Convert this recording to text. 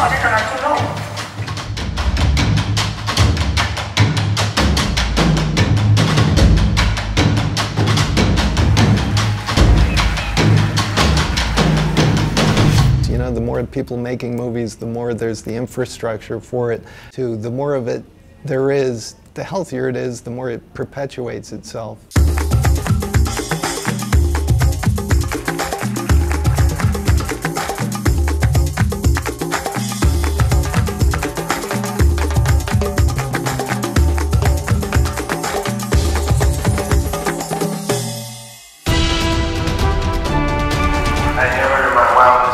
You know, the more people making movies, the more there's the infrastructure for it. To the more of it there is, the healthier it is, the more it perpetuates itself. My wildest